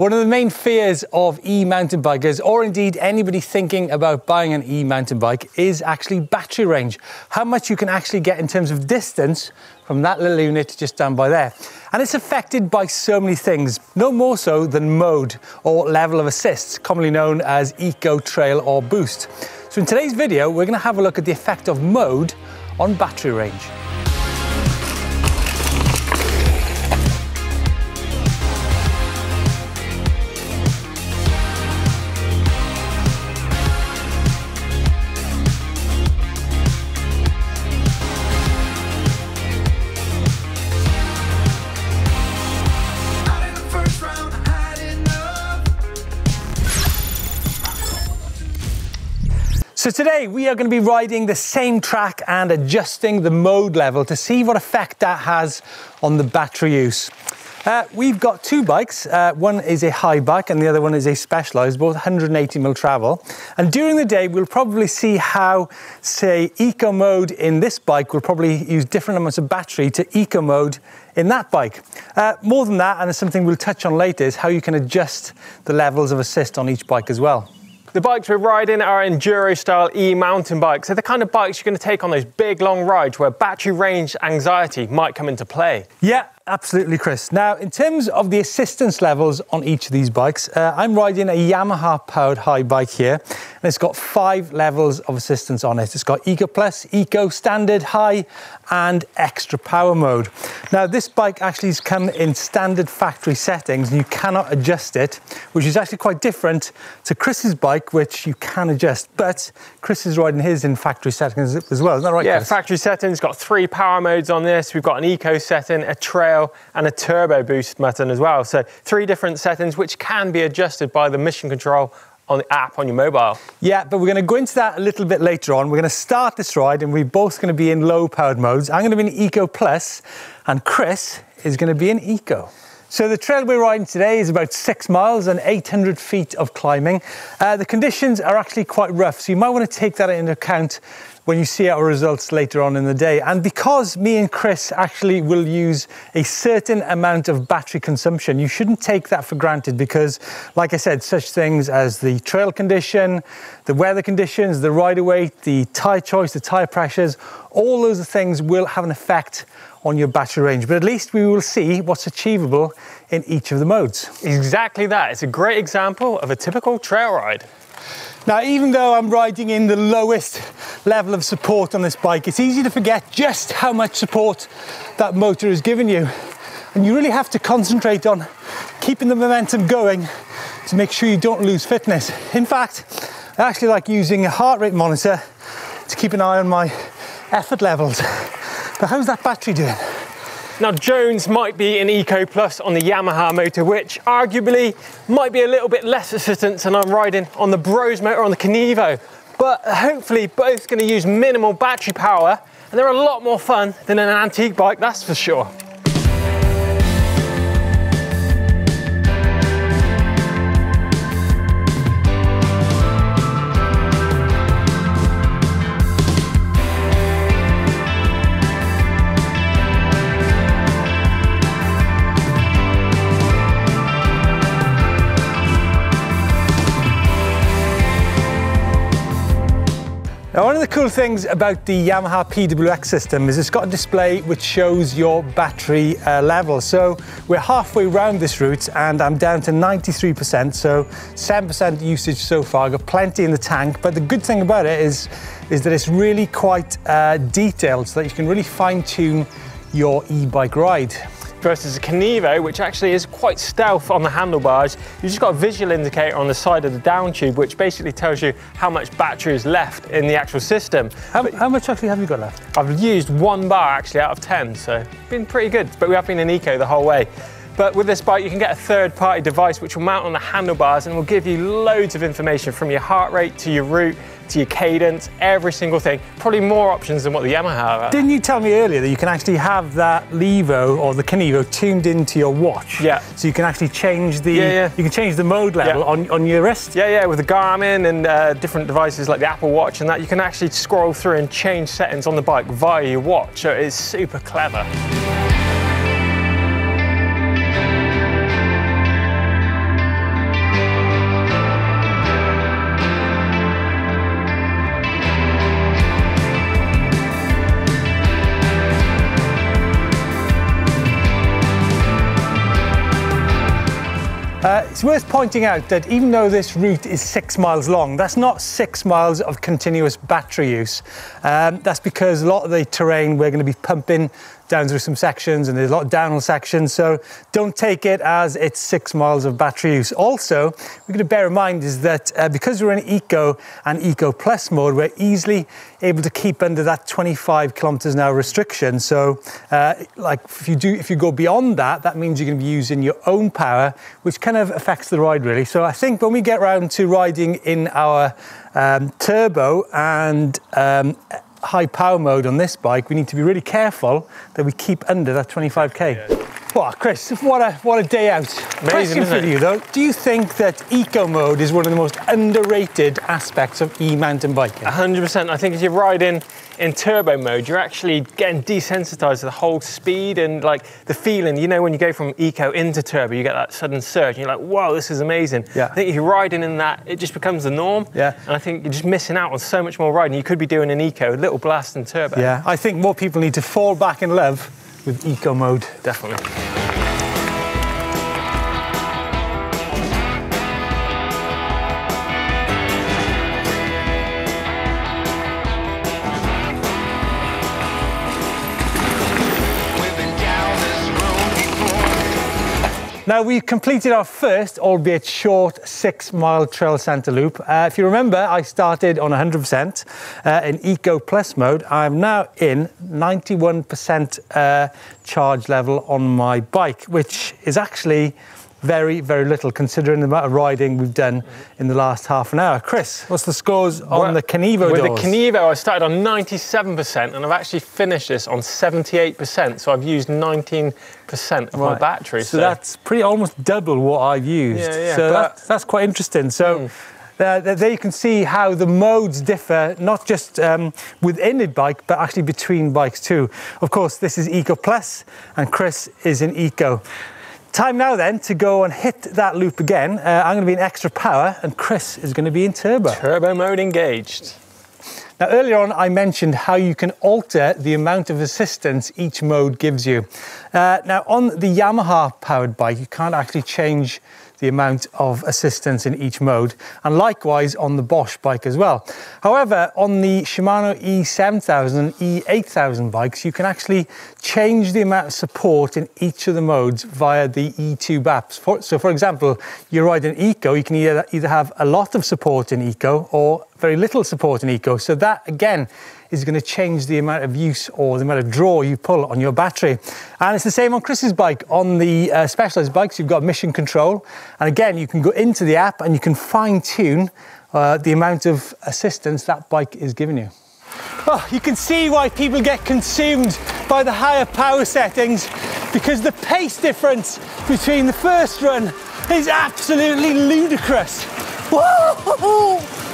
One of the main fears of e-mountain bikers, or indeed anybody thinking about buying an e-mountain bike, is actually battery range. How much you can actually get in terms of distance from that little unit just down by there. And it's affected by so many things, no more so than mode or level of assist, commonly known as eco, trail or boost. So in today's video, we're gonna have a look at the effect of mode on battery range. So today we are going to be riding the same track and adjusting the mode level to see what effect that has on the battery use. Uh, we've got two bikes. Uh, one is a Haibike and the other one is a specialized, both 180 mil travel. And during the day, we'll probably see how, say, eco mode in this bike will probably use different amounts of battery to eco mode in that bike. Uh, more than that, and it's something we'll touch on later, is how you can adjust the levels of assist on each bike as well. The bikes we're riding are enduro style e-mountain bikes. They're the kind of bikes you're going to take on those big long rides where battery range anxiety might come into play. Yeah, Absolutely, Chris. Now, in terms of the assistance levels on each of these bikes, uh, I'm riding a Yamaha powered Haibike here, and it's got five levels of assistance on it. It's got Eco Plus, Eco Standard, High, and Extra Power mode. Now, this bike actually has come in standard factory settings, and you cannot adjust it, which is actually quite different to Chris's bike, which you can adjust. But Chris is riding his in factory settings as well, isn't that right? Yeah, Chris? factory settings. Got three power modes on this. We've got an Eco setting, a Trail and a turbo boost button as well. So three different settings which can be adjusted by the mission control on the app on your mobile. Yeah, but we're going to go into that a little bit later on. We're going to start this ride and we're both going to be in low powered modes. I'm going to be in Eco Plus and Chris is going to be in Eco. So the trail we're riding today is about six miles and 800 feet of climbing. Uh, the conditions are actually quite rough, so you might want to take that into account when you see our results later on in the day. And because me and Chris actually will use a certain amount of battery consumption, you shouldn't take that for granted because, like I said, such things as the trail condition, the weather conditions, the rider weight, the tyre choice, the tyre pressures, all those things will have an effect on your battery range. But at least we will see what's achievable in each of the modes. Exactly that. It's a great example of a typical trail ride. Now, even though I'm riding in the lowest level of support on this bike, it's easy to forget just how much support that motor has given you. And you really have to concentrate on keeping the momentum going to make sure you don't lose fitness. In fact, I actually like using a heart rate monitor to keep an eye on my effort levels. But how's that battery doing? Now Jones might be an Eco Plus on the Yamaha motor, which arguably might be a little bit less assistance than I'm riding on the Bosch motor on the Kenevo. But hopefully both gonna use minimal battery power and they're a lot more fun than an antique bike, that's for sure. Now, one of the cool things about the Yamaha PWX system is it's got a display which shows your battery uh, level. So we're halfway around this route and I'm down to 93%, so 7% usage so far. I've got plenty in the tank, but the good thing about it is, is that it's really quite uh, detailed so that you can really fine tune your e-bike ride versus a Kenevo, which actually is quite stealth on the handlebars. You've just got a visual indicator on the side of the down tube, which basically tells you how much battery is left in the actual system. How, how much actually have you got left? I've used one bar actually out of 10, so been pretty good, but we have been in eco the whole way. But with this bike, you can get a third party device which will mount on the handlebars and will give you loads of information from your heart rate to your route to your cadence, every single thing. Probably more options than what the Yamaha have. Didn't you tell me earlier that you can actually have that Levo or the Kenevo tuned into your watch? Yeah. So you can actually change the yeah, yeah. you can change the mode level yeah. on, on your wrist? Yeah, yeah, with the Garmin and uh, different devices like the Apple Watch and that, you can actually scroll through and change settings on the bike via your watch. So it's super clever. Uh, it's worth pointing out that even though this route is six miles long, that's not six miles of continuous battery use. Um, that's because a lot of the terrain we're going to be pumping down through some sections and there's a lot of downhill sections. So don't take it as it's six miles of battery use. Also, we're going to bear in mind is that uh, because we're in Eco and Eco Plus mode, we're easily able to keep under that 25 kilometers an hour restriction. So uh, like if you do, if you go beyond that, that means you're going to be using your own power, which kind of affects the ride really. So I think when we get around to riding in our um, turbo and um, high power mode on this bike, we need to be really careful that we keep under that 25k. Yeah. Well, Chris, what a what a day out. Amazing, Question for it? you though: Do you think that eco mode is one of the most underrated aspects of e-mountain biking? 100%. I think as you're riding in turbo mode, you're actually getting desensitized to the whole speed and like the feeling. You know, when you go from eco into turbo, you get that sudden surge. And you're like, "Wow, this is amazing. Yeah. I think if you're riding in that, it just becomes the norm. Yeah. And I think you're just missing out on so much more riding. You could be doing an eco, a little blast in turbo. Yeah, I think more people need to fall back in love with eco mode. Definitely. Now we've completed our first, albeit short, six mile trail centre loop. Uh, if you remember, I started on 100% uh, in Eco Plus mode. I'm now in 91% uh, charge level on my bike, which is actually very, very little considering the amount of riding we've done in the last half an hour. Chris, what's the scores on Well, the Kenevo With doors? the Kenevo, I started on 97% and I've actually finished this on 78%. So I've used 19% of my battery. So, that's pretty almost double what I've used. Yeah, yeah, so that's, that's quite interesting. So uh, there you can see how the modes differ, not just um, within a bike, but actually between bikes too. Of course, this is Eco Plus, and Chris is in Eco. Time now then to go and hit that loop again. Uh, I'm going to be in extra power, and Chris is going to be in turbo. turbo mode engaged. Now, earlier on, I mentioned how you can alter the amount of assistance each mode gives you. Uh, now, on the Yamaha powered bike, you can't actually change the amount of assistance in each mode, and likewise on the Bosch bike as well. However, on the Shimano E7000 and E8000 bikes, you can actually change the amount of support in each of the modes via the E-Tube apps. For, so, for example, you ride in Eco, you can either, either have a lot of support in Eco or very little support in Eco. So that again is going to change the amount of use or the amount of draw you pull on your battery. And it's the same on Chris's bike. On the uh, Specialized bikes, you've got mission control. And again, you can go into the app and you can fine tune uh, the amount of assistance that bike is giving you. Oh, you can see why people get consumed by the higher power settings because the pace difference between the first run is absolutely ludicrous. Woo!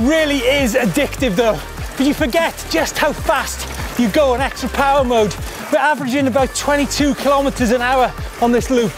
It really is addictive though, but you forget just how fast you go on extra power mode. We're averaging about 22 kilometers an hour on this loop.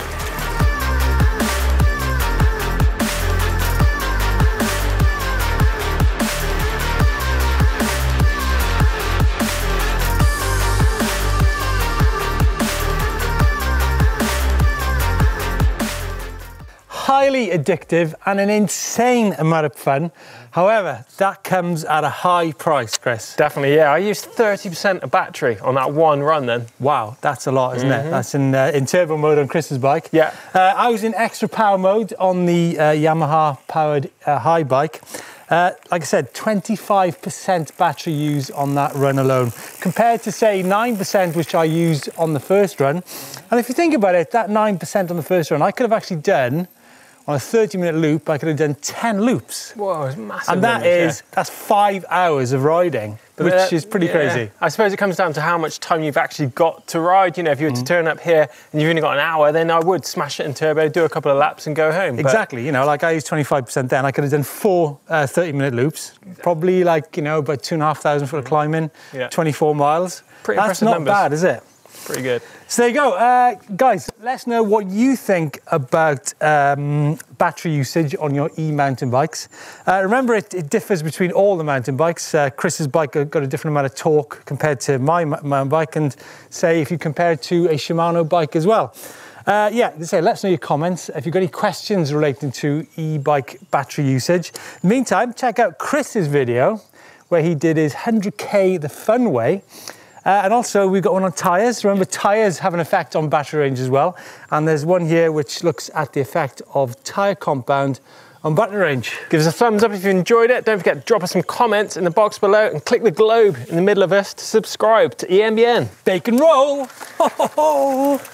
Highly addictive and an insane amount of fun. However, that comes at a high price, Chris. Definitely, yeah. I used 30% of battery on that one run then. Wow, that's a lot, isn't it? That's in, uh, in turbo mode on Chris's bike. Yeah. Uh, I was in extra power mode on the uh, Yamaha powered uh, Haibike. Uh, like I said, 25% battery use on that run alone, compared to say 9% which I used on the first run. And if you think about it, that 9% on the first run, I could have actually done on a 30 minute loop, I could have done 10 loops. Whoa, it's massive. And that numbers, yeah. that's five hours of riding, which Uh, is pretty yeah. crazy. I suppose it comes down to how much time you've actually got to ride. You know, if you were Mm. to turn up here and you've only got an hour, then I would smash it in turbo, do a couple of laps, and go home. But Exactly. You know, like I used 25% then. I could have done four uh, 30 minute loops, probably like, you know, about two and a half thousand foot of climbing, Yeah. 24 miles. Pretty That's not numbers. bad, is it? Pretty good. So there you go. Uh, guys, let us know what you think about um, battery usage on your e-mountain bikes. Uh, remember, it, it, differs between all the mountain bikes. Uh, Chris's bike got a different amount of torque compared to my mountain bike, and say if you compare it to a Shimano bike as well. Uh, yeah, say, let us know your comments. If you've got any questions relating to e-bike battery usage. Meantime, check out Chris's video where he did his 100k the fun way. Uh, and also we've got one on tyres. Remember, tyres have an effect on battery range as well. And there's one here which looks at the effect of tyre compound on battery range. Give us a thumbs up if you enjoyed it. Don't forget to drop us some comments in the box below and click the globe in the middle of us to subscribe to EMBN. Bacon roll!